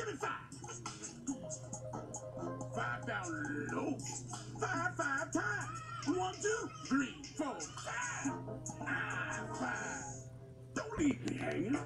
Give me five. Five down low. Five, five times. One, two, three, four, five. Ah, five. Don't leave me hanging.